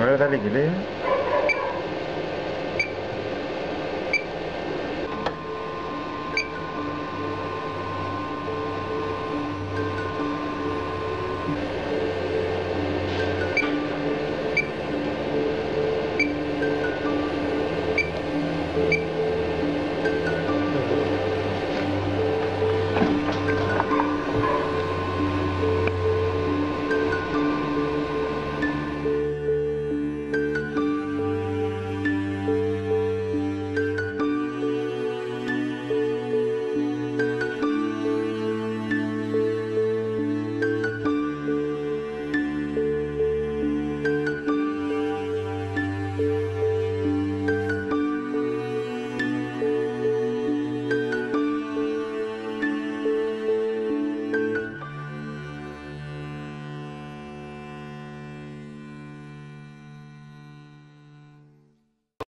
Hvor er det der ligger de?